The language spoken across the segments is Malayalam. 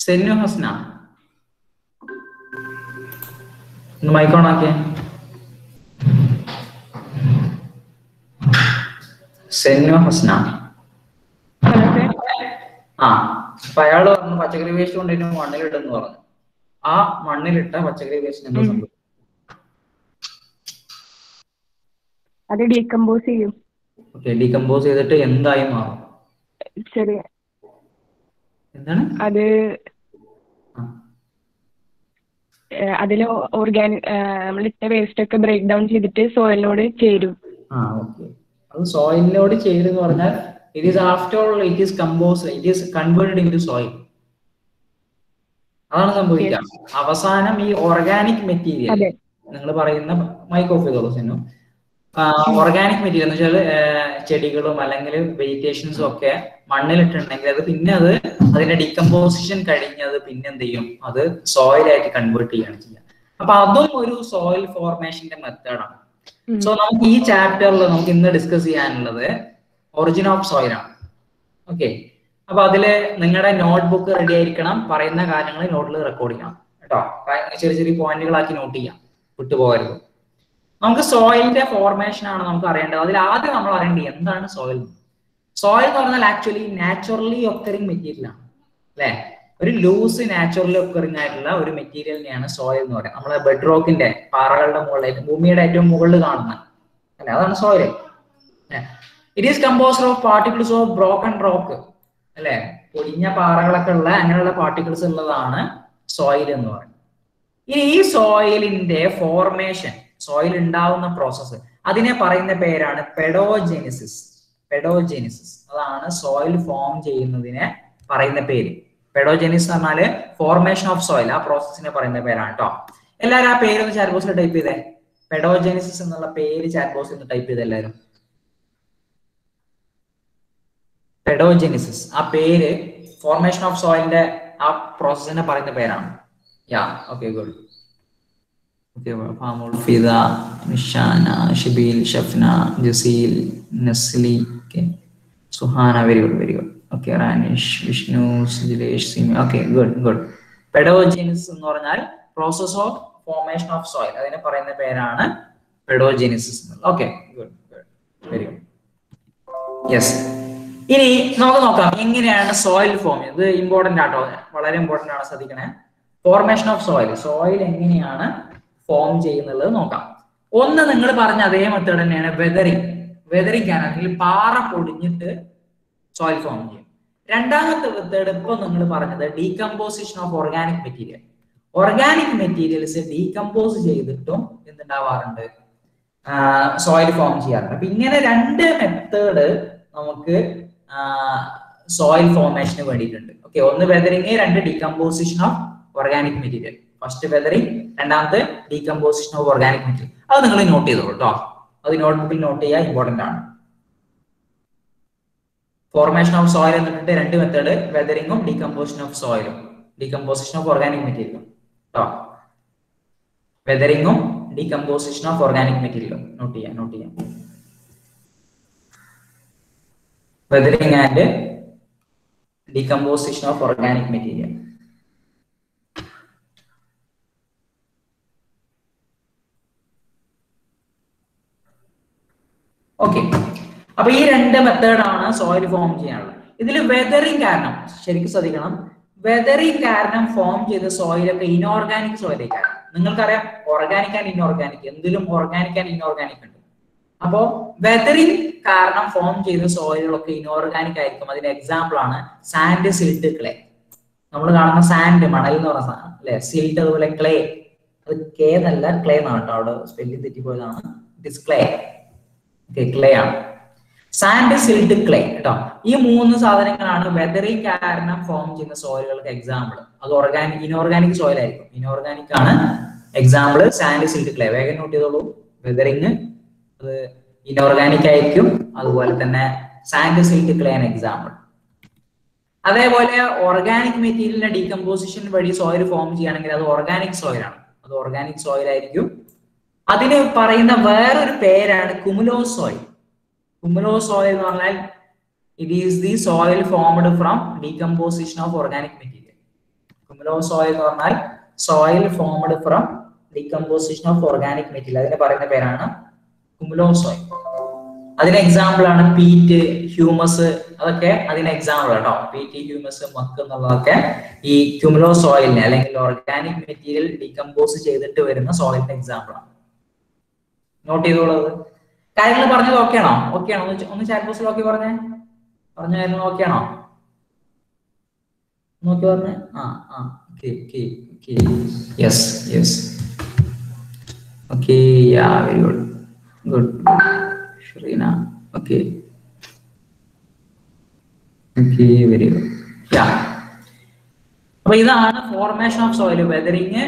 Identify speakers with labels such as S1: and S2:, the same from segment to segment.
S1: സെന്നു ഹസ്ന. ഒന്ന് മൈക്ക് ഓൺ ആക്കിയേ. സെന്നു ഹസ്ന. ആ അപ്പൊ അയാൾ പറഞ്ഞു പച്ചക്കറി വേസ്റ്റ് കൊണ്ട് മണ്ണിലിട്ടെന്ന് പറഞ്ഞു. ആ മണ്ണിലിട്ട പച്ചക്കറി വേസ്റ്റ് എന്താ
S2: ഉം.
S1: സംഭവിക്കും
S2: അത് ഡീകമ്പോസ് ചെയ്യും.
S1: ഓക്കെ ഡീകമ്പോസ് ചെയ്തിട്ട് എന്തായി മാറും?
S2: ചെറിയ
S1: എന്താണ്?
S2: അത്. അതിൽ ഓർഗാനിക് നമ്മളിട്ട വേസ്റ്റ് ഒക്കെ ബ്രേക്ക് ഡൗൺ ചെയ്തിട്ട് സോയിലിനോട് ചേരും.
S1: ആ ഓക്കെ അത് സോയിലിനോട് ചെയ്തെന്ന് പറഞ്ഞാൽ it is after all it is compose it is converted into soil അതാണ് സംഭവിക്കുക. അവസാനം ഈ ഓർഗാനിക് മെറ്റീരിയൽ നിങ്ങൾ പറയുന്ന മൈക്ക് ഓഫ് ചെയ്തോളൂ സിനു ഓർഗാനിക് മെറ്റീരിയൽ എന്ന് വെച്ചാൽ ചെടികളും അല്ലെങ്കിൽ വെജിറ്റേഷൻസും ഒക്കെ മണ്ണിലിട്ടുണ്ടെങ്കിൽ അത് പിന്നെ അത് അതിന്റെ ഡിക്കമ്പോസിഷൻ കഴിഞ്ഞ് അത് പിന്നെ എന്ത് ചെയ്യും? അത് സോയിലായിട്ട് കൺവേർട്ട് ചെയ്യാണ് ചെയ്യുക. അപ്പൊ അതും ഒരു സോയിൽ ഫോർമേഷന്റെ മെത്തേഡാണ് സോ നമുക്ക് ഈ ചാപ്റ്ററിൽ നമുക്ക് ഇന്ന് ഡിസ്കസ് ചെയ്യാനുള്ളത് ഒറിജിൻ ഓഫ് സോയിൽ ആണ്. ഓക്കെ അപ്പൊ അതിൽ നിങ്ങളുടെ നോട്ട്ബുക്ക് റെഡി ആയിരിക്കണം. പറയുന്ന കാര്യങ്ങൾ നോട്ടിൽ റെക്കോർഡ് ചെയ്യണം. കേട്ടോ? ചെറിയ ചെറിയ പോയിന്റുകളാക്കി നോട്ട് ചെയ്യാം. വിട്ടുപോകരുത്. നമുക്ക് സോയിലിന്റെ ഫോർമേഷൻ ആണ് നമുക്ക് അറിയേണ്ടത്. അതിൽ ആദ്യം നമ്മൾ അറിയേണ്ടത് എന്താണ് സോയിൽ സോയിൽ എന്ന് പറഞ്ഞാൽ ആക്ച്വലി നാച്ചുറലി ഒക്കറിങ് മെറ്റീരിയൽ ആണ്. അല്ലെ? ഒരു ലൂസ് നാച്ചുറലി ഒക്കറിങ് ആയിട്ടുള്ള ഒരു മെറ്റീരിയലിനെയാണ് സോയിൽ എന്ന് പറയുന്നത്. നമ്മളെ ബെഡ് റോക്കിന്റെ പാറകളുടെ മുകളിലായിട്ട് ഭൂമിയുടെ ഏറ്റവും മുകളിൽ കാണുന്ന. അല്ലെ? അതാണ് soil it is composed of particles of broken rock അല്ലെ? പൊടിഞ്ഞ പാറകളൊക്കെ ഉള്ള അങ്ങനെയുള്ള പാർട്ടിക്കിൾസ് ഉള്ളതാണ് സോയിൽ എന്ന് പറയുന്നത്. ഇനി ഈ സോയിലിന്റെ ഫോർമേഷൻ സോയിൽ ഉണ്ടാവുന്ന പ്രോസസ്സ് അതിനെ പറയുന്ന പേരാണ് പെഡോജെനിസിസ് പെഡോജെനിസിസ് അതാണ് സോയിൽ ഫോം ചെയ്യുന്നതിനെ പറയുന്ന പേര്. പെഡോജെനിസ് എന്ന് പറഞ്ഞാൽ ഫോർമേഷൻ ഓഫ് സോയിൽ ആ പ്രോസസ്സിനെ പറയുന്ന പേരാണ് കേട്ടോ എല്ലാവരും ആ പേര് ഒന്ന് ചാറ്റ് ബോക്സിൽ ടൈപ്പ് ചെയ്തേ. പെഡോജെനിസിസ് എന്നുള്ള പേര് ചാറ്റ് ബോക്സിൽ ഒന്ന് ടൈപ്പ് ചെയ്ത് എല്ലാവരും പെഡോജെനിസിസ് ആ പേര് ഫോർമേഷൻ ഓഫ് സോയിലിന്റെ ആ പ്രോസസ്സിനെ പറയുന്ന പേരാണ്. Yeah okay good Fida Nishana Shibeel Shafna Jaseel Nasli okay. Suhana very good very good okay Ranish Vishnu Sujilesh Simi okay good good. Pedogenesis എന്ന് പറഞ്ഞാൽ process of formation of soil അതിനെ പറയുന്ന പേരാണ് pedogenesis okay good good. Very good yes ഇനി നമുക്ക് നോക്കാം എങ്ങനെയാണ് സോയിൽ ഫോം ഇത് ഇമ്പോർട്ടന്റ് ആട്ടോ. വളരെ ഇമ്പോർട്ടന്റ് ആണ് ശ്രദ്ധിക്കണേ. ഫോർമേഷൻ ഓഫ് സോയിൽ സോയിൽ എങ്ങനെയാണ് ഫോം ചെയ്യുന്നത് നോക്കാം. ഒന്ന് നിങ്ങൾ പറഞ്ഞ അതേ മെത്തേഡ് തന്നെയാണ് വെതറിങ് വെതറിങ് ആണെങ്കിൽ പാറ പൊടിഞ്ഞിട്ട് സോയിൽ ഫോം ചെയ്യും. രണ്ടാമത്തെ മെത്തേഡ് ഇപ്പൊ നിങ്ങൾ പറഞ്ഞത് decomposition of organic material organic materials decompose ചെയ്തിട്ടും എന്തുണ്ടാവാറുണ്ട്? സോയിൽ ഫോം ചെയ്യാറുണ്ട്. അപ്പൊ ഇങ്ങനെ രണ്ട് മെത്തേഡ് നമുക്ക് സോയിൽ ഫോർമേഷന് വേണ്ടിയിട്ടുണ്ട്. ഓക്കെ ഒന്ന് വെതറിങ് രണ്ട് decomposition of organic material first weathering രണ്ടാമത്തെ ഡീകമ്പോസിഷൻ ഓഫ് ഓർഗാനിക് മെറ്റീരിയൽ അത് നിങ്ങൾ നോട്ട് ചെയ്തോളൂ കേട്ടോ അത് നോട്ട്ബുക്കിൽ നോട്ട് ചെയ്യുക ഇമ്പോർട്ടന്റ് ആണ്. ഫോർമേഷൻ ഓഫ് സോയിൽ എന്നിട്ട് രണ്ട് മെത്തേഡ് വെതറിങ്ങും ഡീകമ്പോസിഷൻ ഓഫ് സോയിലും ഡീകമ്പോസിഷൻ ഓഫ് ഓർഗാനിക് മെറ്റീരിയലും കേട്ടോ വെതറിങ്ങും ഡീകമ്പോസിഷൻ ഓഫ് ഓർഗാനിക് മെറ്റീരിയലും നോട്ട് ചെയ്യാം നോട്ട് ചെയ്യാം. Weathering and decomposition of organic material. Okay അപ്പൊ ഈ രണ്ട് മെത്തേഡാണ് സോയിൽ ഫോം ചെയ്യാനുള്ളത്. ഇതിൽ വെതറിങ് കാരണം ശരിക്കും ശ്രദ്ധിക്കണം. വെതറിങ് കാരണം ഫോം ചെയ്ത സോയിലൊക്കെ ഇനോർഗാനിക് സോയിലേക്കാണ് നിങ്ങൾക്കറിയാം ഓർഗാനിക് ആൻഡ് ഇൻഓർഗാനിക് എന്തിലും ഓർഗാനിക് ആൻഡ് ഇൻഓർഗാനിക് ഉണ്ട്. അപ്പോ വെതറിങ് കാരണം ഫോം ചെയ്ത സോയിലുകളൊക്കെ ഇനോർഗാനിക് ആയിരിക്കും. അതിന്റെ എക്സാമ്പിൾ ആണ് സാൻഡ് സിൽട്ട് ക്ലേ നമ്മൾ കാണുന്ന സാൻഡ് മണൽ എന്ന് പറഞ്ഞ സാധനം അല്ലെ? സിൽട്ട് അതുപോലെ ക്ലേ അത് കേ ക്ലേ എന്നാണ് കേട്ടോ. അവിടെ സ്പെല്ലിംഗ് തെറ്റിപ്പോയതാണ്. ഇറ്റ് ഇസ് ക്ലേ ക്ലേ ആണ് സാൻഡ് സിൽഡ് ക്ലേ കേട്ടോ ഈ മൂന്ന് സാധനങ്ങളാണ് വെതറിങ് കാരണം ഫോം ചെയ്യുന്ന സോയിലുകൾക്ക് എക്സാമ്പിൾ അത് ഓർഗാനിക് ഇനോർഗാനിക് സോയിൽ ആയിരിക്കും. ഇനോർഗാനിക് ആണ് എക്സാമ്പിൾ സാൻഡ് സിൽഡ് ക്ലേ വേഗം നോട്ട് ചെയ്തോളൂ. വെതറിങ് അത് ഇനോർഗാനിക് ആയിരിക്കും. അതുപോലെ തന്നെ സാൻഡ് സിൽഡ് ക്ലേ ആണ് എക്സാമ്പിൾ അതേപോലെ ഓർഗാനിക് മെറ്റീരിയലിന്റെ ഡീകമ്പോസിഷൻ വഴി സോയിൽ ഫോം ചെയ്യുകയാണെങ്കിൽ അത് ഓർഗാനിക് സോയിൽ ആണ്. അത് ഓർഗാനിക് സോയിൽ ആയിരിക്കും. അതിന് പറയുന്ന വേറൊരു പേരാണ് കുമുലോ സോയിൽ കുമുലോ സോയിൽ എന്ന് പറഞ്ഞാൽ it is the soil formed from decomposition of organic material cumulose soil എന്ന് പറഞ്ഞാൽ soil formed from decomposition of organic material അതിന് പറയുന്ന പേരാണ് കുമുലോ സോയിൽ അതിന് എക്സാമ്പിൾ ആണ് പീറ്റ് ഹ്യൂമസ് അതൊക്കെ അതിന് എക്സാമ്പിൾ കേട്ടോ പീറ്റ് ഹ്യൂമസ് മക്ക് എന്നുള്ളതൊക്കെ ഈ ക്യുമുലോ സോയിലിനെ അല്ലെങ്കിൽ ഓർഗാനിക് മെറ്റീരിയൽ ഡീകമ്പോസ് ചെയ്തിട്ട് വരുന്ന സോയിലിന്റെ എക്സാമ്പിൾ ആണ്. നോട്ട് ചെയ്തോളത് കാര്യങ്ങൾ പറഞ്ഞത് ഓക്കെ ആണോ? ഓക്കെ ആണോ? ഒന്ന് ഒന്ന് ചാറ്റ് ബോക്സിൽ ഓക്കെ പറഞ്ഞേ. പറഞ്ഞ കാര്യങ്ങൾ ഓക്കെ ആണോ? നോക്കി പറഞ്ഞേ. ആ ആ yes yes okay yeah very good good Shareena okay okay very good yeah അപ്പൊ ഇതാണ് formation of soil weathering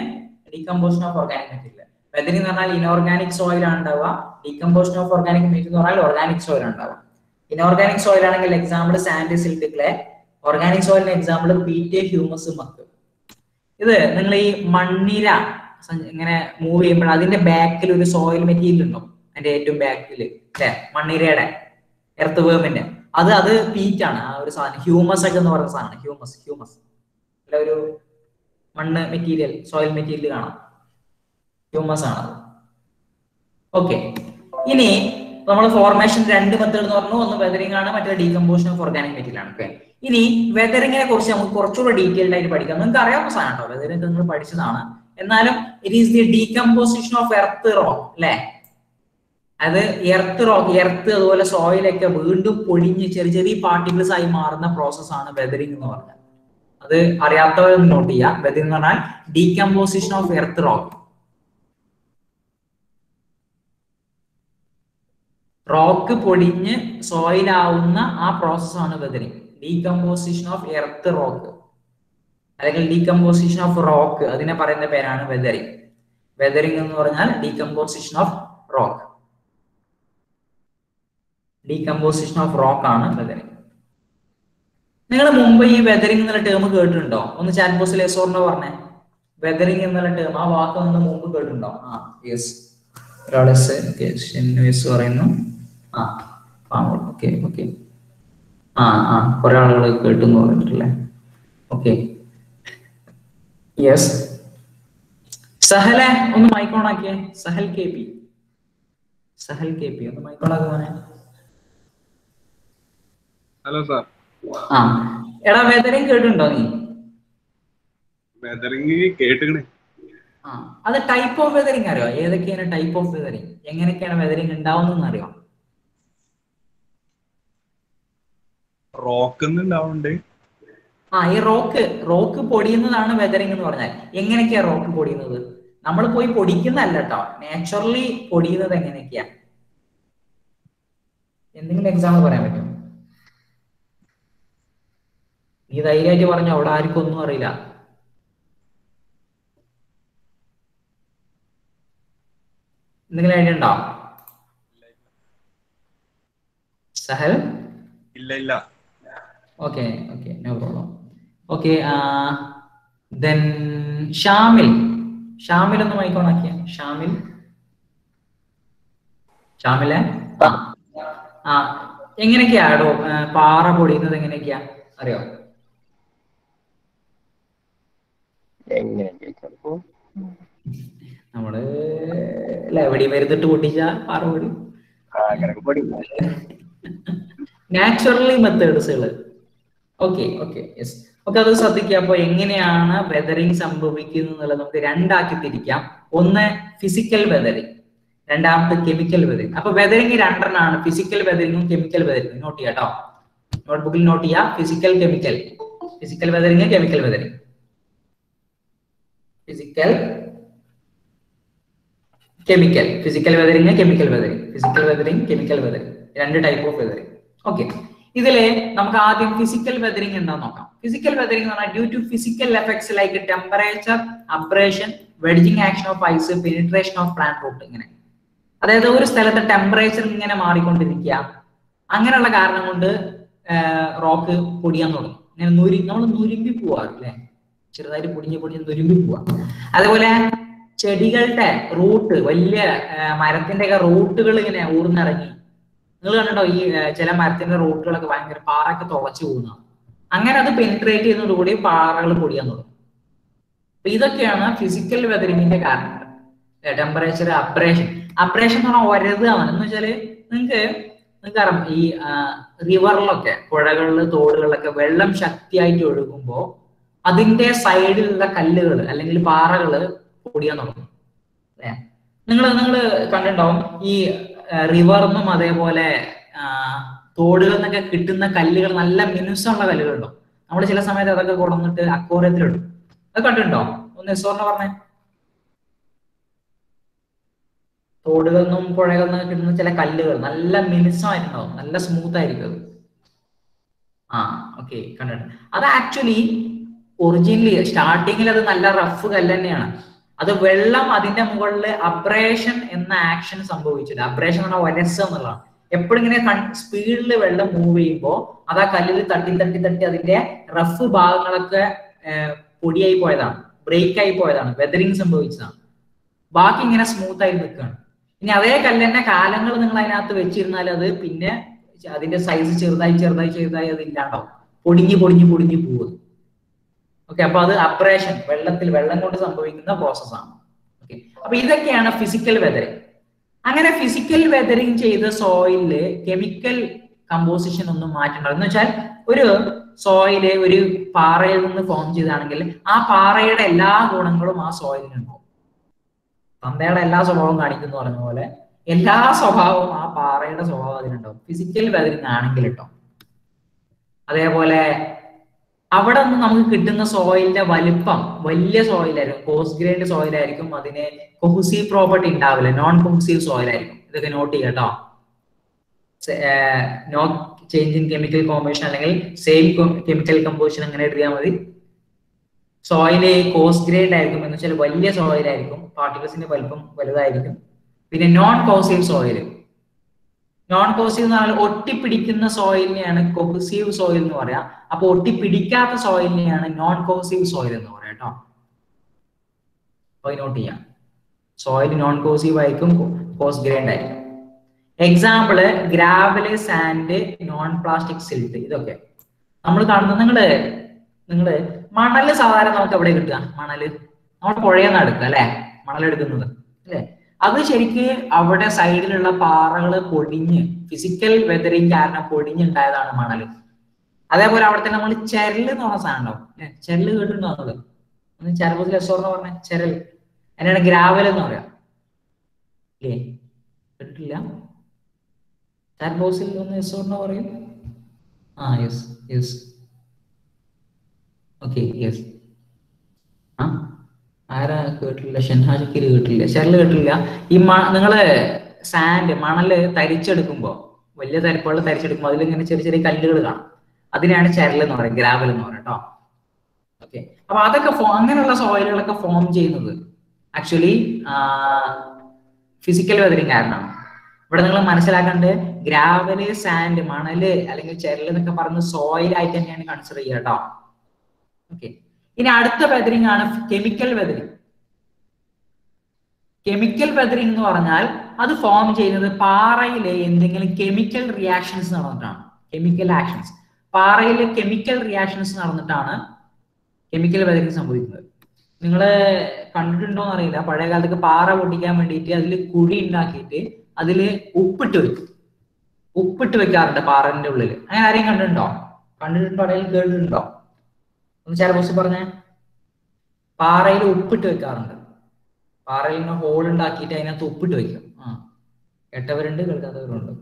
S1: decomposition of organic material weathering എന്ന് പറഞ്ഞാൽ ഇനോർഗാനിക് സോയിൽ ആണ് ഉണ്ടാവുക. ഡീകമ്പോസിഷൻ ഓഫ് ഓർഗാനിക് മീറ്റ് എന്ന് പറഞ്ഞാൽ ഓർഗാനിക് സോയിൽ ഉണ്ടാവുക. ഇനോർഗാനിക് സോയിൽ ആണെങ്കിൽ example sand silt clay clay organic സോയിലിന് example peat humus muck ഇത് നിങ്ങൾ ഈ മണ്ണിര ഇങ്ങനെ മൂവ് ചെയ്യുമ്പോൾ അതിന്റെ ബാക്കിൽ ഒരു സോയിൽ മെറ്റീരിയൽ ഉണ്ടോ? അതിന്റെ ഏറ്റവും ബാക്കിൽ അല്ലെ? മണ്ണിരയുടെ എർത്ത് വേമിന്റെ അത് അത് പീറ്റ് ആണ്. ആ ഒരു സാധനം ഹ്യൂമസ് ഒക്കെ എന്ന് പറയുന്ന സാധനം ഹ്യൂമസ് ഹ്യൂമസ് അല്ല ഒരു മണ്ണ് മെറ്റീരിയൽ സോയിൽ മെറ്റീരിയൽ കാണാം. ഹ്യൂമസ് ആണ് ഓക്കെ ഇനി നമ്മൾ ഫോർമേഷൻ രണ്ട് മെത്തേഡ് എന്ന് പറഞ്ഞു. ഒന്ന് വെതറിംഗ് ആണ് മറ്റേ ഡീകമ്പോഷൻ ഓഫ് ഓർഗാനിക് മെറ്റീരിയൽ ആണ്. ഓക്കെ ഇനി വെതറിങ്ങിനെ കുറിച്ച് നമുക്ക് കുറച്ചുകൂടെ ഡീറ്റെയിൽഡ് ആയിട്ട് പഠിക്കാം. നിങ്ങൾക്ക് അറിയാവുന്ന സാധനം വെതറിംഗ് നിങ്ങൾ പഠിച്ചതാണ്. എന്നാലും it is the decomposition of earth rock അല്ലേ? അത് എർത്ത് റോ എർത്ത് അതുപോലെ സോയിലൊക്കെ വീണ്ടും പൊടിഞ്ഞ് ചെറിയ ചെറിയ പാർട്ടിക്കിൾസ് ആയി മാറുന്ന പ്രോസസ് ആണ് വെതറിംഗ് എന്ന് പറഞ്ഞാൽ. അത് അറിയാത്തവർ നോട്ട് ചെയ്യാം. വെതറിംഗ് എന്ന് പറഞ്ഞാൽ decomposition of earth rock rock പൊടിഞ്ഞ് സോയിൽ ആവുന്ന ആ പ്രോസസ് ആണ് weathering decomposition of earth rock അല്ലെങ്കിൽ ഡീകമ്പോസിഷൻ ഓഫ് റോക്ക് അതിനെ പറയുന്ന പേരാണ് വെതറിംഗ് വെതറിങ് എന്ന് പറഞ്ഞാൽ decomposition of rock decomposition of rock ആണ് വെതറിങ്. നിങ്ങൾ മുമ്പ് ഈ വെതറിങ് എന്നുള്ള ടേം കേട്ടിട്ടുണ്ടോ? ഒന്ന് ചാറ്റ് ബോക്സിൽ എസോറിനോ പറഞ്ഞേ. വെതറിങ് എന്നുള്ള ടേം ആ വാക്ക് നിങ്ങൾ മുമ്പ് കേട്ടിട്ടുണ്ടോ? ആ യെസ് ഒരാൾ പറയുന്നു. ആ ഓക്കെ ഓക്കെ ആ ആ കുറെ ആളുകൾ കേട്ടു എന്ന് പറഞ്ഞിട്ടില്ലേ ഓക്കെ യെസ് സഹലെ ഒന്ന് mic on ആക്കിയേ. Sahal K P. Sahal K P ഒന്ന് മൈക്കോൺ ആക്കുവാനെ
S3: ഹലോ സാർ
S1: ആ. എടാ വെതറിംഗ് കേട്ടിട്ടുണ്ടോ നീ?
S3: വെതറിങ് കേട്ടിക്കണേ.
S1: ആ. അത് ടൈപ്പ് ഓഫ് വെതറിംഗ് അറിയോ? ഏതൊക്കെയാണ് ടൈപ്പ് ഓഫ് വെതറിംഗ് എങ്ങനെയൊക്കെയാണ് വെതറിംഗ് ഉണ്ടാവുന്നതെന്ന് അറിയോ?
S3: റോക്ക് ഉണ്ടാവുന്നുണ്ട്
S1: ആ ഈ റോക്ക് റോക്ക് പൊടിയുന്നതാണ് വെതറിംഗ് എന്ന് പറഞ്ഞാൽ. എങ്ങനെയൊക്കെയാ റോക്ക് പൊടിയുന്നത്? നമ്മൾ പോയി പൊടിക്കുന്നതല്ല കേട്ടോ നാച്ചുറലി പൊടിയുന്നത് എങ്ങനെയൊക്കെയാ? എന്തെങ്കിലും എക്സാമ്പിൾ പറയാൻ പറ്റും നീ ധൈര്യമായിട്ട് പറഞ്ഞു അവിടെ ആർക്കും ഒന്നും അറിയില്ല. എന്തെങ്കിലും ഐഡിയ ഉണ്ടോ? സഹൽ?
S3: ഇല്ല ഇല്ല.
S1: Okay okay no problem okay then Shamil Shamil ഒന്ന് മൈക്കോൺ ആക്കിയ. ഷാമിൽ ഷാമിലെ ആ. ആ എങ്ങനെയൊക്കെയാ എടോ പാറ പൊടിയുന്നത് എങ്ങനെയൊക്കെയാ? അറിയോ? നമ്മൾ ലവടി മരുന്നിട്ട് പൊട്ടിച്ച പാറ പൊടി. നാച്ചുറലി മെത്തേഡ്സുകൾ ഓക്കെ ഓക്കെ യെസ് ഓക്കെ അത് ശ്രദ്ധിക്കുക. അപ്പൊ എങ്ങനെയാണ് വെതറിങ് സംഭവിക്കുന്നത് എന്നുള്ളത് നമുക്ക് രണ്ടാക്കി തിരിക്കാം. ഒന്ന് ഫിസിക്കൽ വെതറിങ് രണ്ടാമത്തെ കെമിക്കൽ വെതറിങ് അപ്പൊ വെതറിങ് രണ്ടെണ്ണമാണ് ഫിസിക്കൽ വെതറിങ്ങും കെമിക്കൽ വെതറിങ്ങും നോട്ട് ചെയ്യാം കേട്ടോ നോട്ട്ബുക്കിൽ നോട്ട് ചെയ്യാം. Physical chemical physical weathering chemical weathering physical chemical physical weathering chemical weathering physical weathering chemical weathering രണ്ട് ടൈപ്പ് ഓഫ് വെതറിങ് ഓക്കെ ഇതിൽ നമുക്ക് ആദ്യം ഫിസിക്കൽ വെതറിങ് എന്താന്ന് നോക്കാം. ഫിസിക്കൽ വെതറിങ് എന്ന് പറഞ്ഞാൽ due to physical effects like temperature abrasion wedging action of ice penetration of plant root ഇങ്ങനെ. അതായത് ഒരു സ്ഥലത്തെ ടെമ്പറേച്ചർ ഇങ്ങനെ മാറിക്കൊണ്ടിരിക്കുക. അങ്ങനെയുള്ള കാരണം കൊണ്ട് റോക്ക് പൊടിയാൻ തുടങ്ങും. ഇങ്ങനെ നുരി നമ്മൾ നുരുമ്പി പോവാറില്ലേ ചെറുതായിട്ട് പൊടിഞ്ഞ് പൊടിഞ്ഞ് നുരുമ്പി പോവാ. അതേപോലെ ചെടികളുടെ റൂട്ട് വലിയ മരത്തിന്റെ ഒക്കെ റൂട്ടുകൾ ഇങ്ങനെ ഊർന്നിറങ്ങി നിങ്ങൾ കണ്ടോ ഈ ചില മരത്തിന്റെ റൂട്ടുകളൊക്കെ ഭയങ്കര പാറയൊക്കെ തുളച്ചു പോകുന്ന അങ്ങനെ അത് പെനിട്രേറ്റ് ചെയ്യുന്നതോടുകൂടി പാറകൾ പൊടിയാൻ തുടങ്ങും. അപ്പൊ ഇതൊക്കെയാണ് ഫിസിക്കൽ വെതറിങ്ങിന്റെ കാരണം ടെമ്പറേച്ചർ അപ്രേഷൻ അപ്രേഷൻ എന്ന് പറഞ്ഞാൽ ഒരതാണ് എന്ന് വെച്ചാൽ നിങ്ങൾക്ക് നിങ്ങൾക്ക് അറിയാം ഈ റിവറിലൊക്കെ പുഴകളിൽ തോടുകളിലൊക്കെ വെള്ളം ശക്തിയായിട്ട് ഒഴുകുമ്പോൾ അതിന്റെ സൈഡിലുള്ള കല്ലുകൾ അല്ലെങ്കിൽ പാറകൾ പൊടിയാൻ തുടങ്ങും. നിങ്ങൾ നിങ്ങൾ കണ്ടിട്ടുണ്ടാവും ഈ റിവറിന്നും അതേപോലെ തോടുകളിൽ നിന്നൊക്കെ കിട്ടുന്ന കല്ലുകൾ നല്ല മിനുസമുള്ള കല്ലുകളുണ്ടാവും നമ്മൾ ചില സമയത്ത് അതൊക്കെ കൊണ്ടുവന്നിട്ട് അക്വോറിയത്തിലിടും. അത് കണ്ടിട്ടുണ്ടോ? ഒന്ന് എസ്വറിനെ പറഞ്ഞേ. തോടുകളിൽ നിന്നും പുഴകളിൽ നിന്നും കിട്ടുന്ന ചില കല്ലുകൾ നല്ല മിനുസമായിട്ടുണ്ടാവും നല്ല സ്മൂത്ത് ആയിരിക്കും അത്. ആ ഓക്കെ കണ്ടിട്ടുണ്ട്. അത് ആക്ച്വലി ഒറിജിനലി സ്റ്റാർട്ടിങ്ങിൽ അത് നല്ല റഫ് കല്ല് തന്നെയാണ്. അത് വെള്ളം അതിന്റെ മുകളിൽ അബ്രേഷൻ എന്ന ആക്ഷൻ സംഭവിച്ചത്. അബ്രേഷൻ എന്ന പറഞ്ഞാൽ എന്നുള്ളതാണ്. എപ്പോഴും സ്പീഡിൽ വെള്ളം മൂവ് ചെയ്യുമ്പോൾ അത് ആ കല്ലിൽ തട്ടി തട്ടി തട്ടി അതിന്റെ റഫ് ഭാഗങ്ങളൊക്കെ പൊടിയായി പോയതാണ്. ബ്രേക്ക് ആയി പോയതാണ്. വെതറിങ് സംഭവിച്ചതാണ്. ബാക്കി ഇങ്ങനെ സ്മൂത്ത് ആയി നിൽക്കുകയാണ് ഇനി അതേ കല്ല് തന്നെ കാലങ്ങൾ നിങ്ങൾ അതിനകത്ത് വെച്ചിരുന്നാൽ അത് പിന്നെ അതിന്റെ സൈസ് ചെറുതായി ചെറുതായി ചെറുതായി അത് ഇല്ലാണ്ടാവും പൊടിഞ്ഞ് പൊടിഞ്ഞ് പൊടിഞ്ഞ് പോകും ഓക്കെ അപ്പൊ അത് അപ്രേഷൻ വെള്ളത്തിൽ വെള്ളം കൊണ്ട് സംഭവിക്കുന്ന പ്രോസസ്സാണ് ഓക്കെ അപ്പൊ ഇതൊക്കെയാണ് ഫിസിക്കൽ വെതറിങ് അങ്ങനെ ഫിസിക്കൽ വെതറിങ് ചെയ്ത സോയിലിൽ കെമിക്കൽ കമ്പോസിഷൻ ഒന്നും മാറ്റണ്ട എന്ന് വെച്ചാൽ ഒരു സോയിൽ ഒരു പാറയിൽ നിന്ന് ഫോം ചെയ്താണെങ്കിൽ ആ പാറയുടെ എല്ലാ ഗുണങ്ങളും ആ സോയിലിനുണ്ടാവും തന്തയുടെ എല്ലാ സ്വഭാവവും കാണിക്കുന്നു പറഞ്ഞ പോലെ എല്ലാ സ്വഭാവവും ആ പാറയുടെ സ്വഭാവം അതിനുണ്ടാവും. ഫിസിക്കൽ വെതറിങ് ആണെങ്കിൽ കേട്ടോ അതേപോലെ അവിടെ നിന്ന് നമുക്ക് കിട്ടുന്ന സോയിലിന്റെ വലിപ്പം വലിയ സോയിലായിരിക്കും കോസ് ഗ്രേഡ് സോയിലായിരിക്കും അതിന് കൊഹുസീവ് പ്രോപ്പർട്ടി ഉണ്ടാവില്ല. നോൺ കൊഹുസീവ് സോയിലായിരിക്കും ഇതൊക്കെ നോട്ട് ചെയ്യുക കേട്ടോ no change in chemical composition അല്ലെങ്കിൽ സെയിം കെമിക്കൽ കമ്പോസിഷൻ അങ്ങനെ എഴുതിയാൽ മതി. സോയിൽ കോസ് ഗ്രേഡ് ആയിരിക്കും എന്ന് വെച്ചാൽ വലിയ സോയിലായിരിക്കും പാർട്ടിക്കിൾസിന്റെ വലുപ്പം വലുതായിരിക്കും. പിന്നെ non cohesive soil non cohesive എന്ന് പറഞ്ഞാൽ ഒട്ടിപ്പിടിക്കുന്ന സോയിലിനെയാണ് കൊഹസീവ് സോയിൽ എന്ന് പറയാം. അപ്പൊ ഒട്ടിപ്പിടിക്കാത്ത സോയിലിനെയാണ് നോൺ കോസീവ് സോയിൽ എന്ന് പറയാം കേട്ടോ നോട്ട് ചെയ്യാം. സോയിൽ നോൺ കോസീവ് ആയിരിക്കും കോസ് ഗ്രേഡ് ആയിരിക്കും. Example gravel sand non plastic silt ഇതൊക്കെ. നമ്മൾ കാണുന്നത് നിങ്ങൾ നിങ്ങൾ മണൽ സാധാരണ നമുക്ക് എവിടെ കിട്ടുക? മണൽ. നമ്മൾ പുഴയെന്നാണ് എടുക്കുക അല്ലെ? മണൽ എടുക്കുന്നത് അല്ലെ? അത് ശരിക്ക് അവിടെ സൈഡിലുള്ള പാറകൾ പൊടിഞ്ഞ് ഫിസിക്കൽ വെതറിങ് കാരണം പൊടിഞ്ഞുണ്ടായതാണ് മണൽ അതേപോലെ അവിടെ തന്നെ നമ്മൾ ചെരൽ എന്ന് പറഞ്ഞ സാധനം ചെരൽ കേട്ടിട്ടുണ്ടോ ഒന്ന് ചെറുപ്പത്തിൽ എസോർ എന്ന് പറഞ്ഞ ചെരൽ അതിനാണ് ഗ്രാവൽ എന്ന് പറയാം. ഇല്ലേ? കേട്ടിട്ടില്ല? ചാറ്റ്ബോക്സിൽ ഒന്ന് എസോർ എന്ന് പറയും? ആ യെസ് യെസ്. Okay yes. ആ? ആരാ കേട്ടില്ല ഷെൻഹാജിക്കിൽ കേട്ടില്ല ഷെറിൽ കേട്ടില്ല ഈ നിങ്ങൾ സാൻഡ് മണൽ തരിച്ചെടുക്കുമ്പോ വലിയ തരപ്പുകൾ തരിച്ചെടുക്കുമ്പോൾ അതിൽ ഇങ്ങനെ ചെറിയ ചെറിയ കല്ലുകൾ കാണാം. അതിനാണ് ചരൽ എന്ന് പറയുന്നത് ഗ്രാവൽ എന്ന് പറയുന്നത് കേട്ടോ ഓക്കെ. അപ്പൊ അതൊക്കെ അങ്ങനെയുള്ള സോയിലുകളൊക്കെ ഫോം ചെയ്യുന്നത് ആക്ച്വലി ഫിസിക്കൽ വെതറിങ് കാരണമാണ് ഇവിടെ നിങ്ങൾ മനസ്സിലാക്കേണ്ടത് ഗ്രാവൽ സാൻഡ് മണൽ അല്ലെങ്കിൽ ചെരൽ എന്നൊക്കെ പറഞ്ഞ് സോയിൽ ആയിട്ട് തന്നെയാണ് കൺസിഡർ ചെയ്യുക കേട്ടോ ഓക്കെ. ഇനി അടുത്ത വെതറിംഗ് ആണ് കെമിക്കൽ വെതറിംഗ് കെമിക്കൽ വെതറിംഗ് എന്ന് പറഞ്ഞാൽ അത് ഫോം ചെയ്യുന്നത് പാറയിലെ എന്തെങ്കിലും കെമിക്കൽ റിയാക്ഷൻസ് നടന്നിട്ടാണ്. കെമിക്കൽ ആക്ഷൻസ് പാറയിലെ കെമിക്കൽ റിയാക്ഷൻസ് നടന്നിട്ടാണ് കെമിക്കൽ വെതറിംഗ് സംഭവിക്കുന്നത്. നിങ്ങൾ കണ്ടിട്ടുണ്ടോ അറിയില്ല. പഴയ കാലത്തൊക്കെ പാറ പൊട്ടിക്കാൻ വേണ്ടിയിട്ട് അതിൽ കുഴി ഉണ്ടാക്കിയിട്ട് അതിൽ ഉപ്പിട്ട് വെക്കും. ഉപ്പിട്ട് വെക്കാറുണ്ട് പാറന്റെ ഉള്ളിൽ അങ്ങനെ ആരെയും കണ്ടിട്ടുണ്ടോ? കണ്ടിട്ടുണ്ടോ? അല്ലെങ്കിൽ കേട്ടിട്ടുണ്ടോ? ചില ബോസ് പറഞ്ഞേ പാറയിൽ ഉപ്പിട്ട് വെക്കാറുണ്ട്. പാറയിൽ നിന്ന് ഹോൾ ഉണ്ടാക്കിയിട്ട് അതിനകത്ത് ഉപ്പിട്ട് വെക്കും. ആ കേട്ടവരുണ്ട് കേൾക്കാത്തവരുണ്ട്.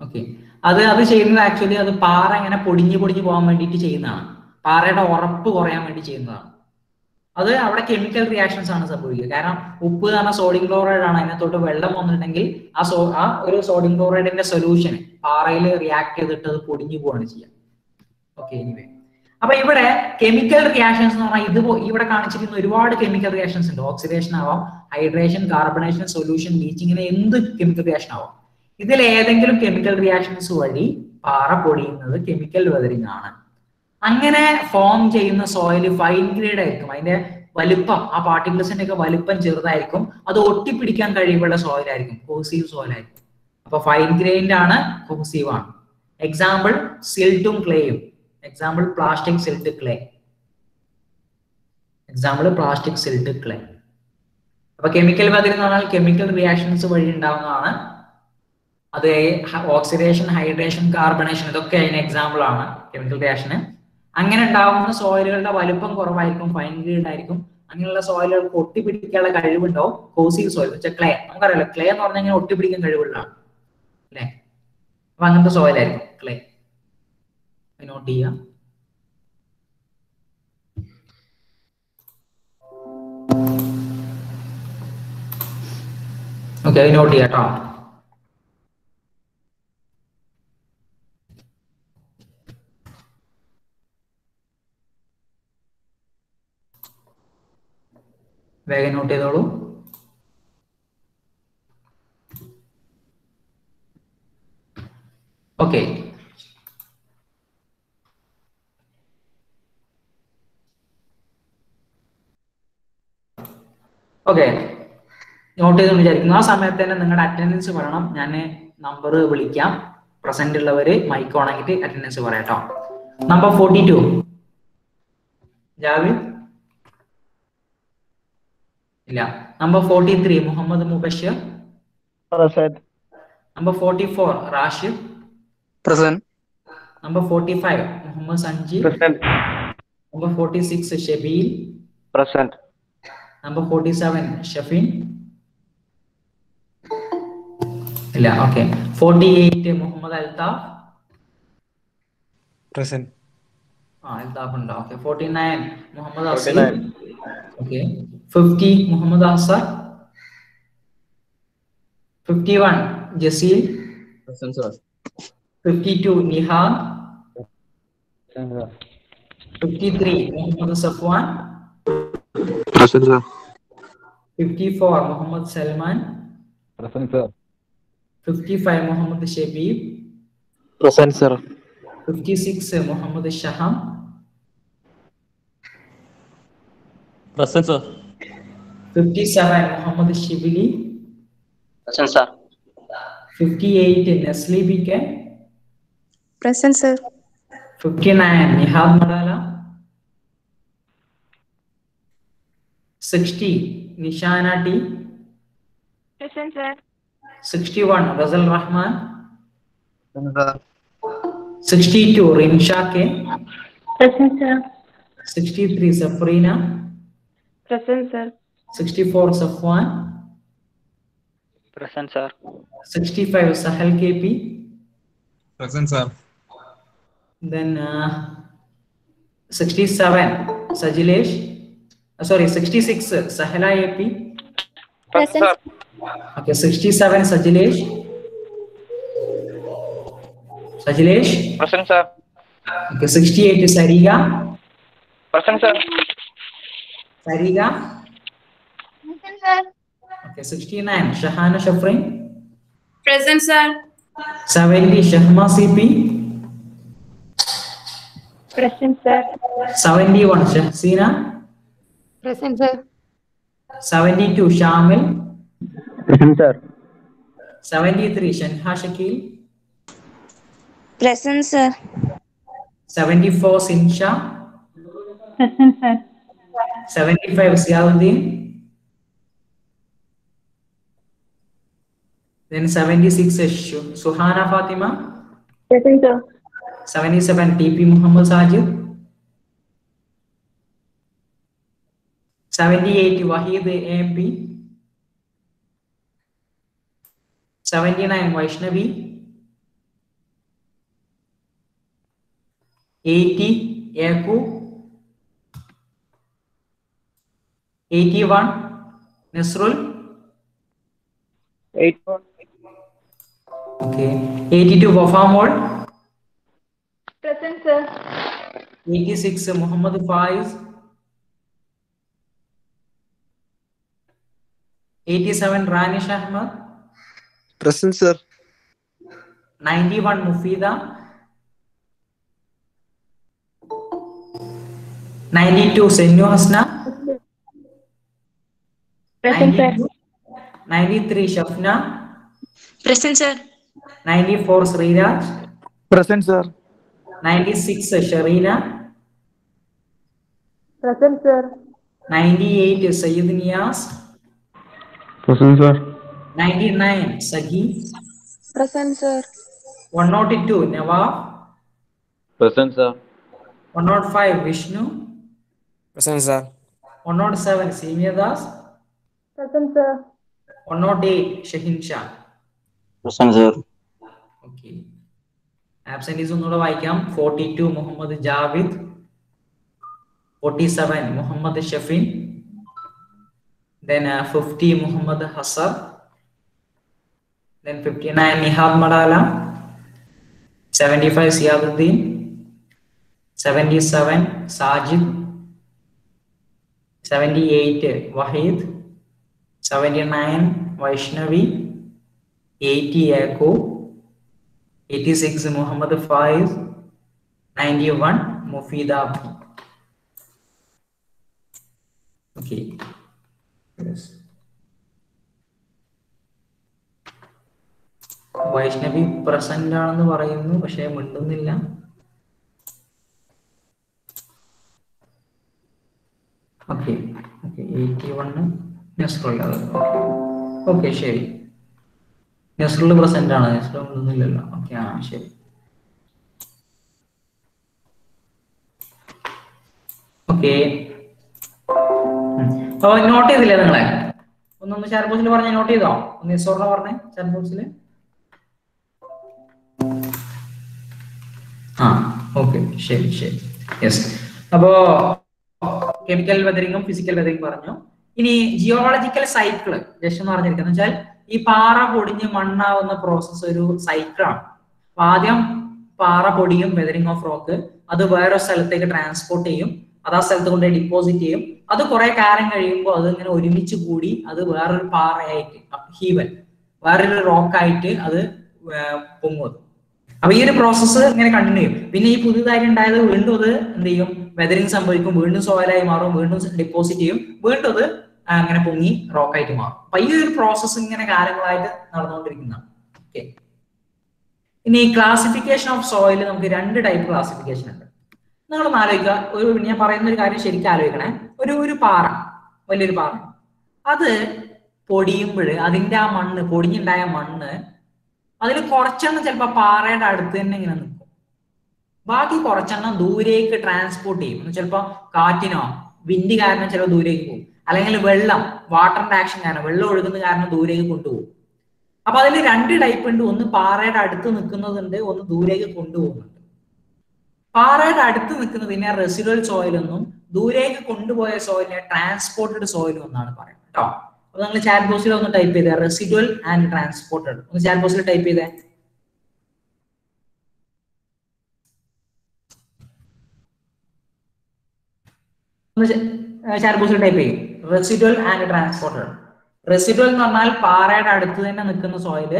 S1: ഓക്കെ അത് അത് ചെയ്യുന്നത് ആക്ച്വലി അത് പാറ ഇങ്ങനെ പൊടിഞ്ഞു പൊടിഞ്ഞു പോകാൻ വേണ്ടിയിട്ട് ചെയ്യുന്നതാണ്. പാറയുടെ ഉറപ്പ് കുറയാൻ വേണ്ടി ചെയ്യുന്നതാണ്. അത് അവിടെ കെമിക്കൽ റിയാക്ഷൻസ് ആണ് സംഭവിക്കുക. കാരണം ഉപ്പ് എന്ന് പറഞ്ഞാൽ സോഡിയം ക്ലോറൈഡ് ആണ്. അതിനകത്തോട്ട് വെള്ളം വന്നിട്ടുണ്ടെങ്കിൽ ആ സോ ആ ഒരു സോഡിയം ക്ലോറൈഡിന്റെ സൊല്യൂഷൻ പാറയിൽ റിയാക്ട് ചെയ്തിട്ട് അത് പൊടിഞ്ഞു പോവാണ് ചെയ്യുക. ഓക്കെ എനിവേ അപ്പൊ ഇവിടെ കെമിക്കൽ റിയാക്ഷൻസ് എന്ന് പറഞ്ഞാൽ ഇത് ഇവിടെ കാണിച്ചിരിക്കുന്ന ഒരുപാട് കെമിക്കൽ റിയാക്ഷൻസ് ഉണ്ട്. ഓക്സിഡേഷൻ ആവാം ഹൈഡ്രേഷൻ കാർബണേഷൻ സൊല്യൂഷൻ ലീച്ചിങ് ഇങ്ങനെ എന്ത് കെമിക്കൽ റിയാക്ഷൻ ആവാം? ഇതിൽ ഏതെങ്കിലും കെമിക്കൽ റിയാക്ഷൻസ് വഴി പാറ പൊടിയുന്നത് കെമിക്കൽ വെതറിങ് ആണ്. അങ്ങനെ ഫോം ചെയ്യുന്ന സോയിൽ ഫൈൻ ഗ്രേഡ് ആയിരിക്കും. അതിന്റെ വലുപ്പം ആ പാർട്ടിക്കിൾസിന്റെ ഒക്കെ വലുപ്പം ചെറുതായിരിക്കും. അത് ഒട്ടിപ്പിടിക്കാൻ കഴിവുള്ള സോയിലായിരിക്കും കോസീവ് സോയിൽ ആയിരിക്കും. അപ്പൊ ഫൈൻ ഗ്രേൻഡ് ആണ് കോസീവ് ആണ്. എക്സാമ്പിൾ സിൽട്ടും ക്ലേയും example plastic silt clay example plastic silt clay അപ്പൊ കെമിക്കൽ ബദൽ എന്ന് പറഞ്ഞാൽ കെമിക്കൽ റിയാക്ഷൻസ് വഴി ഉണ്ടാവുന്നതാണ്. അത് ഓക്സിഡേഷൻ ഹൈഡ്രേഷൻ കാർബണേഷൻ ഇതൊക്കെ അതിന് എക്സാമ്പിൾ ആണ് കെമിക്കൽ റിയാക്ഷന് അങ്ങനെ ഉണ്ടാവുന്ന സോയിലുകളുടെ വലുപ്പം കുറവായിരിക്കും ഫൈൻ ഗ്രീഡ് ആയിരിക്കും. അങ്ങനെയുള്ള സോയിലുകൾക്ക് ഒട്ടിപ്പിടിക്കാനുള്ള കഴിവുണ്ടാവും കോസീവ് സോയിൽ വെച്ചാൽ ക്ലേ നമുക്കറിയാലോ ക്ലേ എന്ന് പറഞ്ഞാൽ ഇങ്ങനെ ഒട്ടിപ്പിടിക്കാൻ കഴിവുള്ളതാണ് അല്ലേ? അപ്പൊ അങ്ങനത്തെ സോയിലായിരിക്കും ക്ലേ നോട്ട് ചെയ്യാം. ഓക്കെ അത് നോട്ട് ചെയ്യാം കേട്ടോ വേഗം നോട്ട് ചെയ്തോളൂ. ഓക്കെ ഓക്കെ നോട്ട് ചെയ്ത് വിചാരിക്കുന്നു. ആ സമയത്ത് തന്നെ നിങ്ങളുടെ അറ്റൻഡൻസ് പറയണം. ഞാൻ നമ്പർ വിളിക്കാം. പ്രസന്റ് ഉള്ളവര് മൈക്ക് ഓണാക്കിട്ട് അറ്റൻഡൻസ് പറയാട്ടോ. നമ്പർ ഫോർട്ടി ടു ജാവിൻ ഇല്ല. Number forty three Muhammad
S4: Mubashir.
S1: Number forty four Rashid?
S4: Present.
S1: Number forty five Muhammad Sanji
S4: present.
S1: Number forty six Shabeel?
S4: Present.
S1: Number forty seven Shafeen ഇല്ല okay forty eight Muhammad Althaf.
S4: Present.
S1: ആ അൽതാഫ് ഉണ്ടോ? Okay forty nine Muhammad Aseem okay fifty Muhammad Azar fifty one Jaseel.
S4: Present, sir.
S1: Fifty two Nihad
S4: Present, sir.
S1: Fifty three Muhammad Safwan.
S3: Present, sir.
S1: 54, Muhammad Salman.
S4: Present, sir.
S1: 55, Muhammad Shabib.
S4: Present, sir.
S1: 56, Muhammad Shaham.
S4: Present, sir.
S1: 57, Muhammad Shibili.
S4: Present, sir.
S1: 58, Nestle BK.
S5: Present, sir.
S1: 59, Nihad Madala. 60 Nishana T.
S2: Present sir.
S1: 61 Ghazal Rahman.
S4: Present sir.
S1: 62 Rimsha K.
S2: Present sir.
S1: 63 Safrina.
S2: Present sir.
S1: 64 Safwan.
S4: Present sir.
S1: 65 Sahel KP.
S3: Present sir.
S1: Then uh, 67 Sajilesh. Sorry 66 sahela ap
S5: Present.
S1: okay 67 sajilesh sajilesh
S4: Present, sir.
S1: okay 68 sariga
S4: Present, sir.
S1: sariga
S5: Present, sir.
S1: okay 69 shahana shafrin
S5: Present, sir.
S1: 70 shahma cp
S2: Present, sir.
S1: 71 shahsina
S5: Present, sir.
S1: 72 shamil
S4: Present, sir.
S1: 73 shanha shakil
S5: Present, sir.
S1: 74 sinsha
S2: Present, sir.
S1: 75 Ziauddin. Then 76 is Suhana Fatima.
S2: Present, sir.
S1: 77 TP Muhammad Sajid. 78 Wahid AMP. 79 Vaishnavi. 80 Yakub. 81 Nasrul.
S4: Eight.
S1: Okay. 82 Wafamol.
S2: Present, sir.
S1: 86 Muhammad Faiz. 87 Ranish Ahmad.
S4: Present, sir.
S1: 91 Mufida. 92 Sennu Hasna.
S2: Present, sir.
S1: 93 Shafna.
S5: Present, sir.
S1: 94 Sriraj.
S4: Present, sir.
S1: 96 Sharina.
S2: Present, sir.
S1: 98 Sayyid Niyaz.
S4: Present, sir.
S1: 99 Sahi.
S5: Present, sir.
S1: 102 Nawab.
S4: Present, sir.
S1: 105 Vishnu.
S6: Present, sir.
S1: 107 Simya Das.
S5: Present, sir.
S1: 108 Shahin Shah.
S4: Present, sir.
S1: Okay absentees ഒന്നുകൂടെ വായിക്കാം forty two Muhammad Javid forty seven Muhammad Shafeen then uh, 50 Muhammad Hassan, then 59 Nihad Madala, 75 Siaduddin, 77 Sajid, 78 Wahid, 79 Vaishnavi, 80 Echo, 86 Muhammad Faiz, 91 mufidab Okay. Yes. Vaishnavi present ആണെന്ന് പറയുന്നു പക്ഷെ മിണ്ടുന്നില്ല. Okay okay eighty one Nesrulla okay ശരി. നെസ്റിൽ പ്രസന്റ് ആണ് നെസ്റിൽ മിണ്ടുന്നില്ലല്ലോ. ഓക്കെ ആ ശരി. ഓക്കെ അപ്പൊ നോട്ട് ചെയ്തില്ലേ നിങ്ങളെ? ഒന്നൊന്ന് ചാറ്റ് ബോക്സിൽ പറഞ്ഞ നോട്ട് ചെയ്തോ? ഒന്ന് ഇസോറിനെ പറഞ്ഞേ ചാറ്റ് ബോക്സിൽ ആ ഓക്കെ ശരി ശരി. യെസ് അപ്പോ കെമിക്കൽ വെതറിങ്ങും ഫിസിക്കൽ വെതറിങ് പറഞ്ഞു. ഇനി ജിയോളജിക്കൽ സൈക്കിൾ ജസ്റ്റ് എന്ന് പറഞ്ഞിരിക്കുന്നത് വെച്ചാൽ ഈ പാറ പൊടിഞ്ഞ് മണ്ണാവുന്ന പ്രോസസ് ഒരു സൈക്കിളാണ് ആദ്യം പാറ പൊടിയും വെതറിങ് ഓഫ് റോക്ക് അത് വേറെ സ്ഥലത്തേക്ക് ട്രാൻസ്പോർട്ട് ചെയ്യും. അത് ആ സ്ഥലത്ത് കൊണ്ട് ഡിപ്പോസിറ്റ് ചെയ്യും. അത് കുറെ കാലം കഴിയുമ്പോൾ അത് ഇങ്ങനെ ഒരുമിച്ച് കൂടി അത് വേറൊരു പാറയായിട്ട് ഹീവൻ വേറൊരു റോക്കായിട്ട് അത് പൊങ്ങും. അപ്പൊ ഈ ഒരു പ്രോസസ്സ് ഇങ്ങനെ കണ്ടിന്യൂ ചെയ്യും. പിന്നെ ഈ പുതിയതായിട്ട് ഉണ്ടായത് വീണ്ടും അത് എന്ത് ചെയ്യും? വെതറിങ് സംഭവിക്കും. വീണ്ടും സോയിലായി മാറും. വീണ്ടും ഡിപ്പോസിറ്റ് ചെയ്യും. വീണ്ടും അത് അങ്ങനെ പൊങ്ങി റോക്കായിട്ട് മാറും. അപ്പൊ ഈ ഒരു പ്രോസസ്സ് ഇങ്ങനെ കാലങ്ങളായിട്ട് നടന്നുകൊണ്ടിരിക്കുന്നതാണ്. ഓക്കെ ഇനി ക്ലാസിഫിക്കേഷൻ ഓഫ് സോയിൽ നമുക്ക് രണ്ട് ടൈപ്പ് ക്ലാസിഫിക്കേഷൻ ഉണ്ട്. നിങ്ങൾ ആലോചിക്കുക. ഒരു ഞാൻ പറയുന്ന ഒരു കാര്യം ശരിക്കും ആലോചിക്കണേ. ഒരു ഒരു പാറ. വലിയൊരു പാറ. അത് പൊടിയുമ്പോൾ അതിന്റെ ആ മണ്ണ് പൊടിഞ്ഞുണ്ടായ മണ്ണ് അതിൽ കുറച്ചെണ്ണം ചിലപ്പോൾ പാറയുടെ അടുത്ത് തന്നെ ഇങ്ങനെ നിൽക്കും. ബാക്കി കുറച്ചെണ്ണം ദൂരേക്ക് ട്രാൻസ്പോർട്ട് ചെയ്യും. ചിലപ്പോൾ കാറ്റിനോ വിൻഡ് കാരണം ചിലപ്പോൾ ദൂരേക്ക് പോകും. അല്ലെങ്കിൽ വെള്ളം വാട്ടറിന്റെ ആക്ഷൻ കാരണം വെള്ളം ഒഴുകുന്ന കാരണം ദൂരേക്ക് കൊണ്ടുപോകും. അപ്പൊ അതിൽ രണ്ട് ടൈപ്പ് ഉണ്ട്. ഒന്ന് പാറയുടെ അടുത്ത് നിൽക്കുന്നതുണ്ട് ഒന്ന് ദൂരേക്ക് കൊണ്ടുപോകുന്നുണ്ട്. പാറയുടെ അടുത്ത് നിൽക്കുന്നതിനെ റെസിഡൽ സോയിൽ എന്നും ദൂരേക്ക് കൊണ്ടുപോയ സോയിലിനെ ട്രാൻസ്പോർട്ടഡ് സോയിൽ എന്നാണ് പറയുന്നത് കേട്ടോ അപ്പൊ നിങ്ങൾ ചാറ്റ് ബോക്സിൽ ഒന്ന് ടൈപ്പ് ചെയ്തേ. റെസിഡുവൽ ആൻഡ് ട്രാൻസ്പോർട്ടഡ് ഒന്ന് ചാറ്റ് ബോക്സിൽ ടൈപ്പ് ചെയ്തേ. ചാറ്റ് ബോക്സിൽ ടൈപ്പ് ചെയ്യും. റെസിഡുവൽ ആൻഡ് ട്രാൻസ്പോർട്ടഡ് റെസിഡുവൽ എന്ന് പറഞ്ഞാൽ പാറയുടെ അടുത്ത് തന്നെ നിൽക്കുന്ന സോയിൽ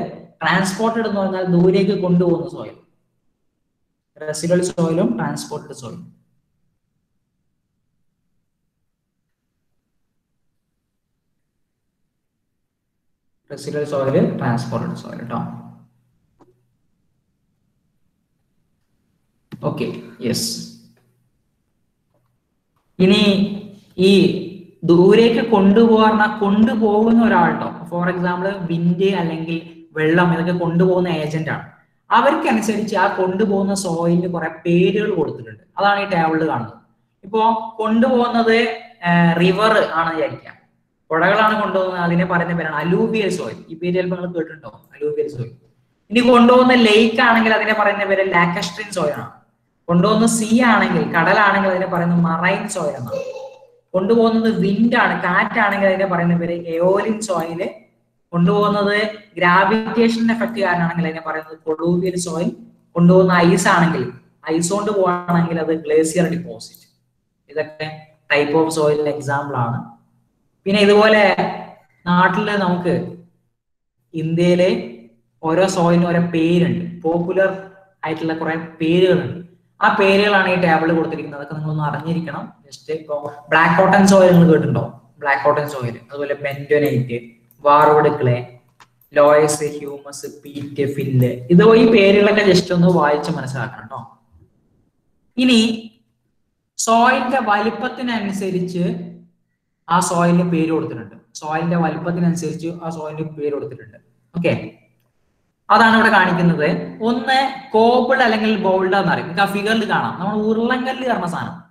S1: ട്രാൻസ്പോർട്ടഡ് എന്ന് പറഞ്ഞാൽ ദൂരേക്ക് കൊണ്ടുപോകുന്ന സോയിൽ റെസിഡൽ സോയിലും ട്രാൻസ്പോർട്ടഡ് സോയിലും. റെസിഡൽ സോയിൽ ട്രാൻസ്പോർട്ടഡ് സോയിൽ കേട്ടോ ഓക്കെ യെസ്. ഇനി ഈ ദൂരേക്ക് കൊണ്ടുപോകുന്ന കൊണ്ടുപോകുന്ന ഒരാളുണ്ടോ ഫോർ എക്സാമ്പിൾ വിൻഡ് അല്ലെങ്കിൽ വെള്ളം ഇതൊക്കെ കൊണ്ടുപോകുന്ന ഏജന്റ് ആണ് അവർക്കനുസരിച്ച് ആ കൊണ്ടുപോകുന്ന സോയിലിന് കുറെ പേരുകൾ കൊടുത്തിട്ടുണ്ട്. അതാണ് ഈ ടേബിളിൽ കാണുന്നത്. ഇപ്പോ കൊണ്ടുപോകുന്നത് റിവർ ആണ് വിചാരിക്കാം പുഴകളാണ് കൊണ്ടുപോകുന്നത് അതിനെ പറയുന്ന പേരാണ് അലൂബിയൽ സോയിൽ ഈ പേര് ചിലപ്പോൾ നിങ്ങൾ കേട്ടിട്ടുണ്ടോ? അലൂബിയൽ സോയിൽ ഇനി കൊണ്ടുപോകുന്ന ലേക്ക് ആണെങ്കിൽ അതിനെ പറയുന്ന പേര് ലാക്കസ്ട്രീൻ സോയിൽ ആണ്. കൊണ്ടുപോകുന്ന സീ ആണെങ്കിൽ കടലാണെങ്കിൽ അതിനെ പറയുന്ന മറൈൻ സോയിൽ എന്നാണ്. കൊണ്ടുപോകുന്നത് വിൻഡ് ആണ് കാറ്റാണെങ്കിൽ അതിനെ പറയുന്ന പേര് എയോലിൻ സോയിൽ കൊണ്ടുപോകുന്നത് ഗ്രാവിറ്റേഷൻ എഫക്ട് കാരണമാണെങ്കിൽ അതിനെ പറയുന്നത് കൊളൂവിയൽ സോയിൽ കൊണ്ടുപോകുന്ന ഐസ് ആണെങ്കിൽ ഐസ് കൊണ്ട് പോവാണെങ്കിൽ അത് ഗ്ലേസിയർ ഡിപ്പോസിറ്റ് ഇതൊക്കെ ടൈപ്പ് ഓഫ് സോയിൽ എക്സാമ്പിൾ ആണ്. പിന്നെ ഇതുപോലെ നാട്ടിൽ നമുക്ക് ഇന്ത്യയിലെ ഓരോ സോയിലിനും ഓരോ പേരുണ്ട്. പോപ്പുലർ ആയിട്ടുള്ള കുറെ പേരുകളുണ്ട്. ആ പേരുകളാണ് ഈ ടേബിൾ കൊടുത്തിരിക്കുന്നത്. അതൊക്കെ നിങ്ങളൊന്ന് അറിഞ്ഞിരിക്കണം. ജസ്റ്റ് ഇപ്പോ ബ്ലാക്ക് കോട്ടൺ സോയിൽ നിങ്ങൾ കേട്ടിട്ടുണ്ടോ? ബ്ലാക്ക് കോട്ടൺ സോയിൽ അതുപോലെ bentonite clay loess humus peat fill ഇത് ഈ പേരുകളൊക്കെ ജസ്റ്റ് ഒന്ന് വായിച്ച് മനസ്സിലാക്കണം കേട്ടോ ഇനി സോയിലിന്റെ വലിപ്പത്തിനനുസരിച്ച് ആ സോയിലിന് പേര് കൊടുത്തിട്ടുണ്ട്. സോയിലിന്റെ വലിപ്പത്തിനനുസരിച്ച് ആ സോയിലിന് പേര് കൊടുത്തിട്ടുണ്ട്. ഓക്കെ അതാണ് ഇവിടെ കാണിക്കുന്നത്. ഒന്ന് കോബിൾ അല്ലെങ്കിൽ ബോൾഡ് എന്ന് പറയും. ആ ഫിഗറിൽ കാണാം. നമ്മൾ ഉരുളങ്കല്ല് പറഞ്ഞ സാധനം.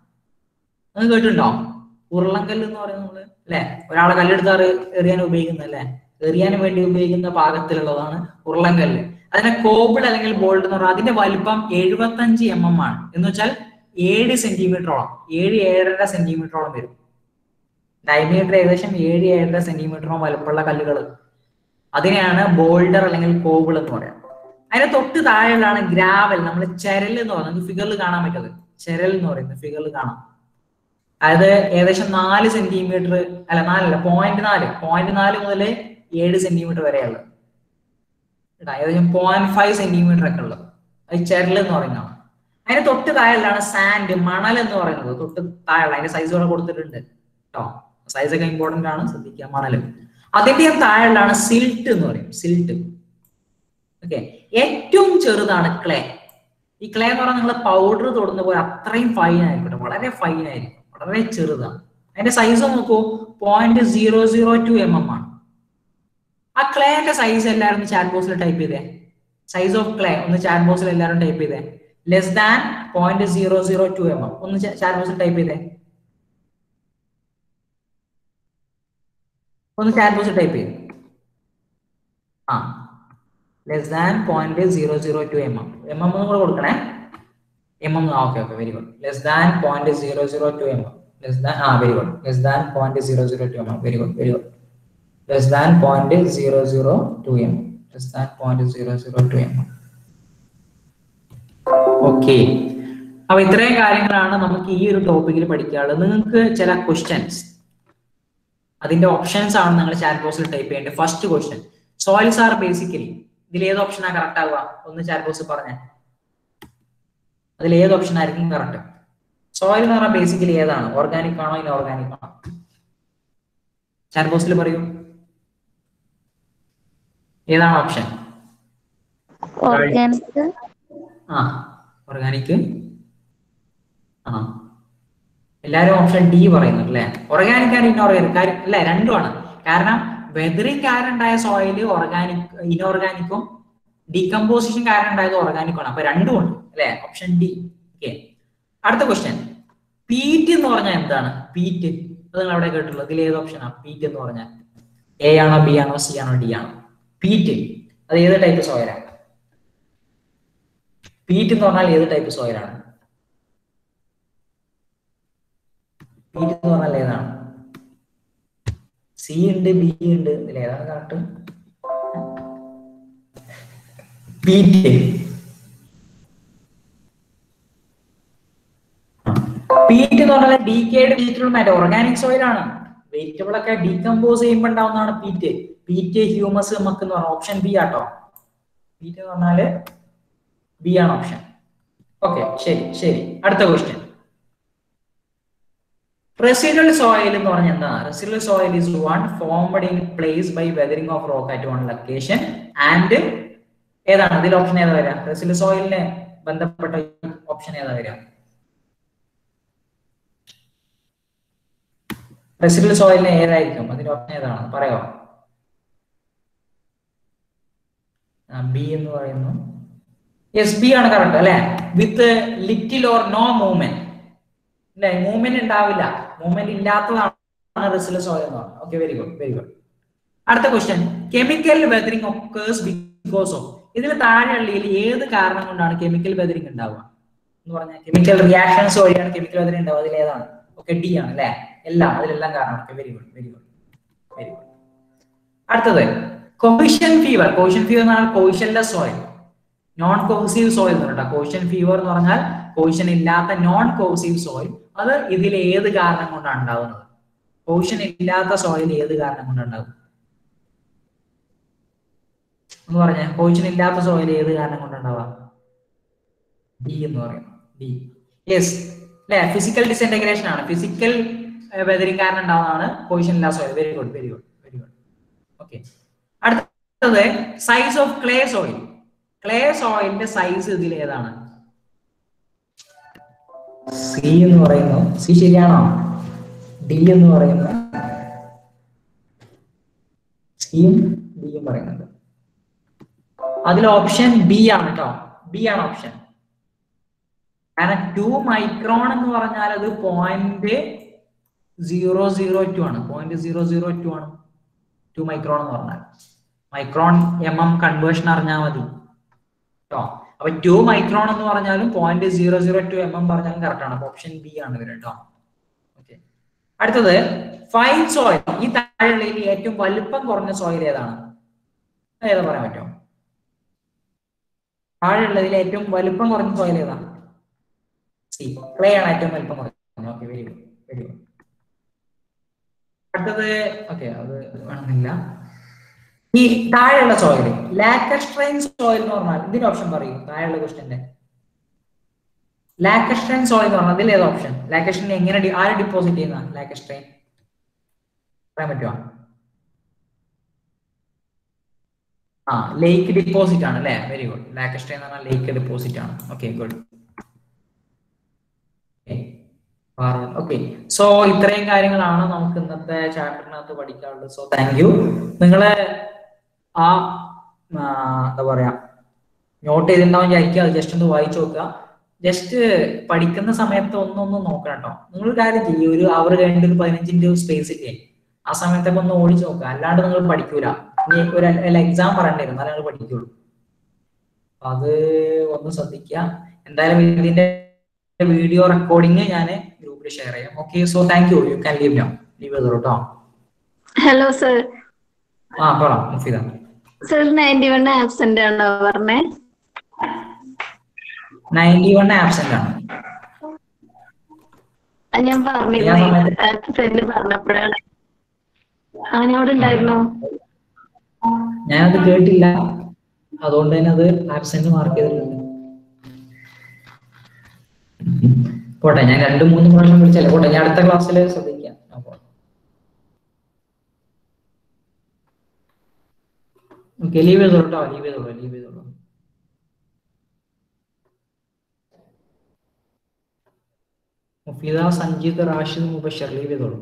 S1: നിങ്ങൾ കേട്ടിട്ടുണ്ടോ? ഉരുളങ്കല്ല് എന്ന് പറയുന്നത് നമ്മൾ അല്ലെ? ഒരാളെ കല്ലെടുത്ത് എറി- എറിയാൻ ഉപയോഗിക്കുന്ന അല്ലെ? എറിയാൻ വേണ്ടി ഉപയോഗിക്കുന്ന പാകത്തിലുള്ളതാണ് ഉരുളങ്കല്ല്. അതിനെ കോബിൾ അല്ലെങ്കിൽ ബോൾഡ് എന്ന് പറഞ്ഞാൽ അതിന്റെ വലിപ്പം എഴുപത്തഞ്ച് എം എം ആണ്. എന്ന് വെച്ചാൽ ഏഴ് സെന്റിമീറ്ററോളം ഏഴ് ഏഴര സെന്റിമീറ്ററോളം വരും. ഡയമീറ്റർ ഏകദേശം ഏഴ് ഏഴര സെന്റിമീറ്ററോളം വലുപ്പമുള്ള കല്ലുകൾ അതിനെയാണ് ബോൾഡർ അല്ലെങ്കിൽ കോബിൾ എന്ന് പറയാം. അതിന്റെ തൊട്ട് താഴെയുള്ളതാണ് ഗ്രാവൽ. നമ്മൾ ചെരൽ എന്ന് പറയുന്നത് ഫിഗറിൽ കാണാൻ പറ്റത് ചെരൽ എന്ന് പറയുന്നത് ഫിഗറിൽ കാണാം. അതായത് ഏകദേശം നാല് സെന്റിമീറ്റർ അല്ല നാലല്ല പോയിന്റ് നാല് പോയിന്റ് നാല് മുതൽ ഏഴ് സെന്റിമീറ്റർ വരെയുള്ളത് കേട്ടോ ഏകദേശം പോയിന്റ് ഫൈവ് സെന്റിമീറ്റർ ഒക്കെ ഉള്ളത് അത് ചെരൽ എന്ന് പറയുന്നതാണ് അതിന് തൊട്ട് താഴെയുള്ളതാണ് സാൻഡ് മണൽ എന്ന് പറയുന്നത്. തൊട്ട് താഴെയുള്ള അതിന്റെ സൈസ് കൂടെ കൊടുത്തിട്ടുണ്ട്. കേട്ടോ സൈസ് ഒക്കെ ഇമ്പോർട്ടന്റ് ആണ് ശ്രദ്ധിക്കുക മണൽ അതിന്റെ താഴെയുള്ളതാണ് സിൽട്ട് എന്ന് പറയും സിൽട്ട് ഓക്കെ ഏറ്റവും ചെറുതാണ് ക്ലേ ഈ ക്ലേ എന്ന് പറഞ്ഞാൽ നിങ്ങൾ പൗഡർ തൊടുന്ന പോലെ അത്രയും ഫൈൻ ആയിരിക്കട്ടെ വളരെ ഫൈൻ ആയിരിക്കും. വളരെ ചെറുതാണ്. അതിന്റെ സൈസ് നോക്കൂ. Point zero zero two M M ആണ്. ആ ക്ലേന്റെ സൈസ് എല്ലാവരും ചാറ്റ് ബോക്സിൽ ടൈപ്പ് ചെയ്തേ. സൈസ് ഓഫ് ക്ലേ ഒന്ന് ചാറ്റ് ബോക്സിൽ എല്ലാവരും ടൈപ്പ് ചെയ്തേ. Less than point zero zero two M M ഒന്ന് ചാറ്റ് ബോക്സിൽ ടൈപ്പ് ചെയ്തേ. ഒന്ന് ചാറ്റ് ബോക്സിൽ ടൈപ്പ് ചെയ്തു ആ. Less than point zero zero two M M M M കൂടെ കൊടുക്കണേ. M okay okay very good less than point zero zero two M less than ah very good less than point zero zero two M very good very good less than point zero zero two M less than point zero zero two M okay അപ്പൊ ഇത്രയും കാര്യങ്ങളാണ് നമുക്ക് ഈ ഒരു ടോപ്പിക്കിൽ പഠിക്കാനുള്ളത്. നിങ്ങൾക്ക് ചില ക്വസ്റ്റ്യൻസ് അതിന്റെ ഓപ്ഷൻസ് ആണ് നിങ്ങൾ ചാറ്റ് ബോക്സിൽ ടൈപ്പ് ചെയ്യേണ്ടത്. First question soils are basically ഇതിൽ ഏത് ഓപ്ഷനാണ് കറക്റ്റ് ആവുക? ഒന്ന് ചാറ്റ് ബോക്സിൽ പറഞ്ഞേ. അതിൽ ഏത് ഓപ്ഷൻ ആയിരിക്കും കറക്റ്റ് സോയിൽ എന്ന് പറഞ്ഞാൽ ബേസിക്കലി ഏതാണ്? ഓർഗാനിക് ആണോ ഇൻഓർഗാനിക് ആണോ? ചാറ്റ് ബോക്സിൽ പറയൂ. ഏതാണ് ഓപ്ഷൻ
S5: ഓർഗാനിക്
S1: ആ ഓർഗാനിക് ആ. എല്ലാരും ഓപ്ഷൻ ഡി പറയുന്നുണ്ട് അല്ലെ? ഓർഗാനിക് ആൻഡ് ഇൻഓർഗാനിക് കാര്യം അല്ലെ രണ്ടുമാണ് കാരണം വെതറിങ് കാരണം ഉണ്ടായ സോയിൽ ഓർഗാനിക് ഇൻഓർഗാനിക്കും ഡീകമ്പോസിഷൻ കാരണം ഉണ്ടായത് ഓർഗാനിക് ആണ്. അപ്പൊ രണ്ടും ഉണ്ട് അല്ലെ? ഓപ്ഷൻ ഡി ഓക്കെ അടുത്ത ക്വസ്റ്റ്യൻ പീറ്റ് എന്ന് പറഞ്ഞാൽ എന്താണ്? പീറ്റ് അത് നിങ്ങൾ അവിടെ കേട്ടുള്ളൂ ഇതിൽ ഏത് ഓപ്ഷനാണ് പീറ്റ് എന്ന് പറഞ്ഞാൽ എ ആണോ ബി ആണോ സി ആണോ ഡി ആണോ? പീറ്റ് അത് ഏത് ടൈപ്പ് സോയിലാണ് പീറ്റ് എന്ന് പറഞ്ഞാൽ ഏത് ടൈപ്പ് സോയിലാണ് പീറ്റ് എന്ന് പറഞ്ഞാൽ ഏതാണ്? സി ഉണ്ട് ബി ഉണ്ട്. ഇതിൽ ഏതാണ് കറക്റ്റ് പീറ്റ് പീറ്റ് എന്ന് പറഞ്ഞാൽ decayed vegetable matter organic soil ആണ്. വെജിറ്റബിൾ ഒക്കെ ഡീകമ്പോസ് ചെയ്യുമ്പോൾ ഉണ്ടാവുന്നതാണ് പീറ്റ്. പീറ്റ് ഹ്യൂമസ് നമുക്ക് എന്ന് പറഞ്ഞാൽ ഓപ്ഷൻ ബി ആട്ടോ. പീറ്റ് എന്ന് പറഞ്ഞാൽ ബി ആണ് ഓപ്ഷൻ ഓക്കെ ശരി ശരി. അടുത്ത ക്വസ്റ്റ്യൻ റെസിഡൽ സോയിൽ എന്ന് പറഞ്ഞാൽ എന്താ? Residual soil is one formed in place by weathering of rock at one location and ഏതാണ്? അതിൽ ഓപ്ഷൻ ഏതാ വരിക? റെസിഡൽ സോയിലിനെ ബന്ധപ്പെട്ട ഓപ്ഷൻ ഏതാ വരിക? റെസിഡൽ സോയിലിനെ ഏതായിരിക്കും? അതിന്റെ ഓപ്ഷൻ ഏതാണ്? പറയോ ബി എന്ന് പറയുന്നു. എസ് ബി ആണ് കറക്റ്റ് അല്ലെ? With little or no movement അല്ലെ മൂവ്മെന്റ് ഉണ്ടാവില്ല. മൂവ്മെന്റ് ഇല്ലാത്തതാണ് റിസിൽ സോയിൽ എന്ന് okay very good very good അടുത്ത question chemical weathering occurs because of ഇതിന് ഇതിൽ ഏത് കാരണം കൊണ്ടാണ് കെമിക്കൽ ബദറിംഗ് ഉണ്ടാവുക? എന്ന് പറഞ്ഞാൽ കെമിക്കൽ റിയാക്ഷൻസ് വഴിയാണ് കെമിക്കൽ ബദറിംഗ് ഉണ്ടാവുക. അതിൽ ഏതാണ്? ഓക്കെ ഡി ആണ് അല്ലെ? എല്ലാം അതിലെല്ലാം കാരണം. Okay very good very good very good അടുത്തത് കോഷ്യൻ ഫീവർ കോഷ്യൻ ഫീവർ എന്ന് പറഞ്ഞാൽ cohesionless soil non cohesive soil എന്ന് പറഞ്ഞാൽ കോഷ്യൻ ഫീവർ എന്ന് പറഞ്ഞാൽ കോഷ്യൻ ഇല്ലാത്ത നോൺ കോസീവ് സോയിൽ അത് ഇതിൽ ഏത് കാരണം കൊണ്ടാണ് ഉണ്ടാവുന്നത്? കോഷ്യൻ ഇല്ലാത്ത സോയിൽ ഏത് കാരണം കൊണ്ടാണ് ഉണ്ടാകുന്നത് എന്ന് പറഞ്ഞാൽ കോഷ്യൻ ഇല്ലാത്ത സോയിൽ ഏത് കാരണം കൊണ്ടുണ്ടാവാം? ഡി എന്ന് പറയും. ഡി യെസ് അല്ലെ? ഫിസിക്കൽ ഡിസ്ഇന്റഗ്രേഷൻ ആണ്. ഫിസിക്കൽ വെതറിംഗ് കാരണം ഉണ്ടാവുന്നതാണ് കോഷ്യൻ ഇല്ലാത്ത soil very good very good very good okay അടുത്തത് size of clay soil clay സോയിലിന്റെ size ഇതിൽ ഏതാണ്? സി എന്ന് പറയുന്നു. സി ശരിയാണോ? ഡി എന്ന് പറയുന്നു. സിയും ഡിയും പറയുന്നുണ്ട്. അതിൽ ഓപ്ഷൻ ബി ആണ് കേട്ടോ ബി ആണ് ഓപ്ഷൻ കാരണം ടു മൈക്രോൺ എന്ന് പറഞ്ഞാൽ അത് പോയിന്റ് സീറോ സീറോ ടു ആണ്. പോയിന്റ് സീറോ സീറോ ടു ആണ്. ടു മൈക്രോൺ എന്ന് പറഞ്ഞാൽ. മൈക്രോൺ എം എം കൺവേർഷൻ അറിഞ്ഞാൽ മതി. കേട്ടോ അപ്പൊ ടു മൈക്രോൺ എന്ന് പറഞ്ഞാലും point zero zero two M M പറഞ്ഞാലും കറക്റ്റ് ആണ്. അപ്പൊ ഓപ്ഷൻ ബി ആണ് ഇവർ കേട്ടോ ഓക്കെ അടുത്തത് ഫൈൻ സോയിൽ ഈ താഴെയുള്ള ഏറ്റവും വലുപ്പം കുറഞ്ഞ സോയിൽ ഏതാണ്? ഏതാ പറയാൻ പറ്റുമോ താഴെയുള്ളതിൽ ഏറ്റവും വലുപ്പം കുറഞ്ഞ സോയിൽ ഏതാണ് സി ക്ലേ ആണ് ഏറ്റവും വലുപ്പം കുറഞ്ഞത് okay very good very good അടുത്തത് ഓക്കെ അത് വേണമെന്നില്ല. ഈ താഴെയുള്ള സോയിൽ ലാക്കസ്ട്രൈൻ സോയിൽ എന്ന് പറഞ്ഞാൽ ഇതിന്റെ ഓപ്ഷൻ പറയും താഴെയുള്ള ക്വസ്റ്റ്യന്റെ ലാക്കസ്ട്രൈൻ സോയിൽ എന്ന് പറഞ്ഞാൽ അതിൽ ഏത് ഓപ്ഷൻ ലാക്കസ്ട്രൈൻ എങ്ങനെ ആര് ഡിപ്പോസിറ്റ് ചെയ്യുന്ന ലാക്കസ്ട്രൈൻ പറയാൻ പറ്റുമോ ആ ലേക്ക് ഡിപ്പോസിറ്റ് ആണ് അല്ലേ? വെരി ഗുഡ് ലാക്കസ്ട്രൈൻ എന്ന് പറഞ്ഞാൽ ലേക്ക് ഡിപ്പോസിറ്റ് ആണ്. ഓക്കെ ഗുഡ് ഓക്കെ സോ ഇത്രയും കാര്യങ്ങളാണ് നമുക്ക് ഇന്നത്തെ ചാപ്റ്ററിനകത്ത് പഠിക്കാനുള്ളത്. സോ താങ്ക് യു നിങ്ങൾ ആ എന്താ പറയാ നോട്ട് ചെയ്തിട്ടുണ്ടാവും വിചാരിക്കുക. അത് ജസ്റ്റ് ഒന്ന് വായിച്ചു നോക്കുക. ജസ്റ്റ് പഠിക്കുന്ന സമയത്ത് ഒന്നൊന്ന് നോക്കണം കേട്ടോ. നിങ്ങൾ കാര്യം ചെയ്യും. ഒരു അവർ കഴിഞ്ഞിട്ട് ഒരു പതിനഞ്ചിന്റെ സ്പേസ് ഇല്ലേ? ആ സമയത്തൊക്കെ ഒന്ന് ഓടിച്ചു നോക്കുക അല്ലാണ്ട് നിങ്ങൾ പഠിക്കൂല. ഇനി ഒരു എക്സാം പറയേണ്ടി എന്നാലേ നിങ്ങൾ പഠിക്കുള്ളൂ. അത് ഒന്ന് ശ്രദ്ധിക്കുക എന്തായാലും ഇതിന്റെ വീഡിയോ റെക്കോർഡിങ് ഞാൻ ഗ്രൂപ്പിൽ ഷെയർ ചെയ്യാം. Okay so thank you you can leave no leave ചെയ്തോളൂ കേട്ടോ
S5: ഹലോ സർ
S1: ആ പറ Mufeeda.
S5: Sir ninety one absent ആണോ പറഞ്ഞേ?
S1: നയന്റി വൺ ആബ്സെന്റ് ആണ്
S5: ഞാൻ പറഞ്ഞിരുന്നു. പറഞ്ഞപ്പോഴാണ്. ആ ഞാൻ അവിടെ ഉണ്ടായിരുന്നു.
S1: ഞാനത് കേട്ടില്ല. അതുകൊണ്ട് തന്നെ അത് ആബ്സെന്റ് മാർക്ക് ചെയ്തിട്ടുണ്ട്. പോട്ടെ ഞാൻ രണ്ടു മൂന്ന് പ്രാവശ്യം വിളിച്ചല്ലേ? പോട്ടെ ഞാൻ അടുത്ത ക്ലാസ്സിൽ ശ്രദ്ധിക്കാം. ഓക്കെ ലീവ് ചെയ്തോളൂ കേട്ടോ ലീവ് ചെയ്തോളൂ ലീവ് ചെയ്തോളൂ. മുഫീദ സഞ്ജീത് റാഷിദ് മുബഷർ ലീവ് ചെയ്തോളൂ.